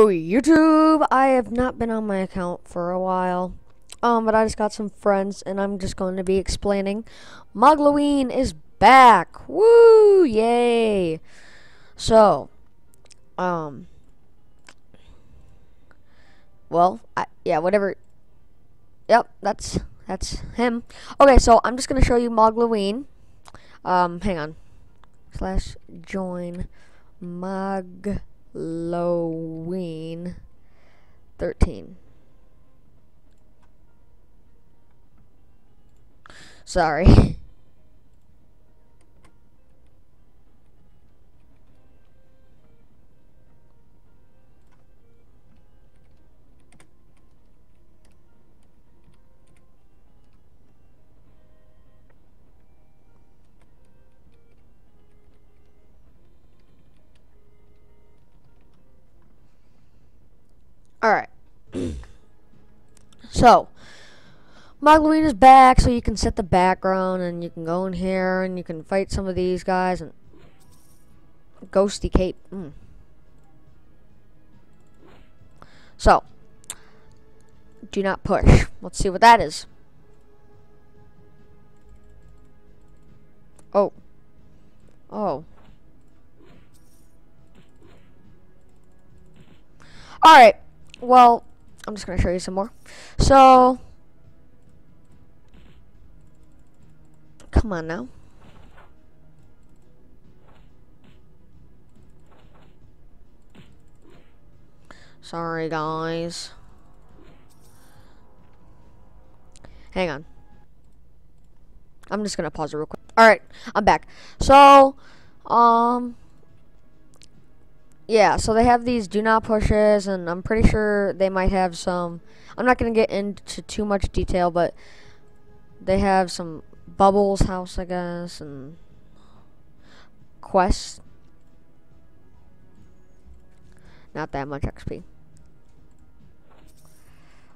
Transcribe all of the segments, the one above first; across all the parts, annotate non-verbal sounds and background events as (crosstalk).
Yo, YouTube! I have not been on my account for a while. Um, but I just got some friends, and I'm just going to be explaining. Mogloween is back! Woo! Yay! So, um, well, I, yeah, whatever. Yep, that's that's him. Okay, so I'm just gonna show you Mogloween. Um, hang on. Slash join Mog. Halloween 13. Sorry. (laughs) Alright. so, is back, so you can set the background, and you can go in here, and you can fight some of these guys, and... Ghosty Cape. Mm. So, do not push. (laughs) Let's see what that is. Oh. Oh. Alright. Well, I'm just going to show you some more. So, come on now. Sorry, guys. Hang on. I'm just gonna pause it real quick. Alright, I'm back. So, um, yeah, so they have these do not pushes, and I'm pretty sure they might have some. I'm not going to get into too much detail, but they have some Bubbles house, I guess, and Quest. Not that much XP.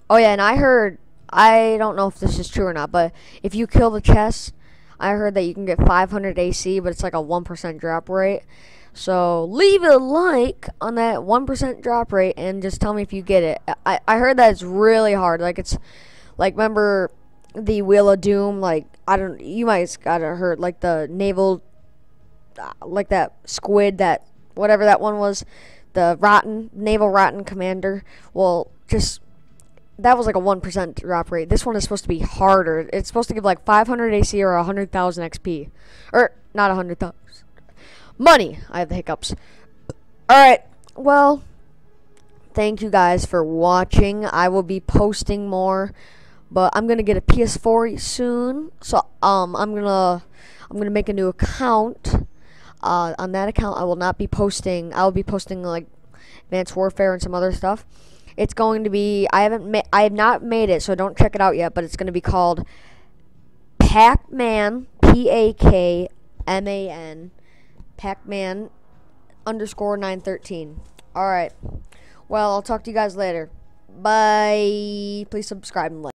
Oh, yeah, and I heard. I don't know if this is true or not, but if you kill the chest, I heard that you can get 500 AC, but it's like a 1% drop rate. So leave a like on that 1% drop rate and just tell me if you get it. I, I heard that it's really hard. Like it's like remember the Wheel of Doom like I don't you might got it heard like the naval uh, like that squid that whatever that one was the rotten naval rotten commander. Well, just that was like a 1% drop rate. This one is supposed to be harder. It's supposed to give like 500 AC or 100,000 XP. Or not 100,000 money. I have the hiccups. Alright, well, thank you guys for watching. I will be posting more, but I'm gonna get a PS4 soon. So um, I'm gonna I'm gonna make a new account. Uh, on that account, I will not be posting. I will be posting like Advanced Warfare and some other stuff. It's going to be. I haven't. Ma- I have not made it, so don't check it out yet. But it's going to be called PakMan. P A K M A N. PakMan underscore 913. Alright. Well, I'll talk to you guys later. Bye. Please subscribe and like.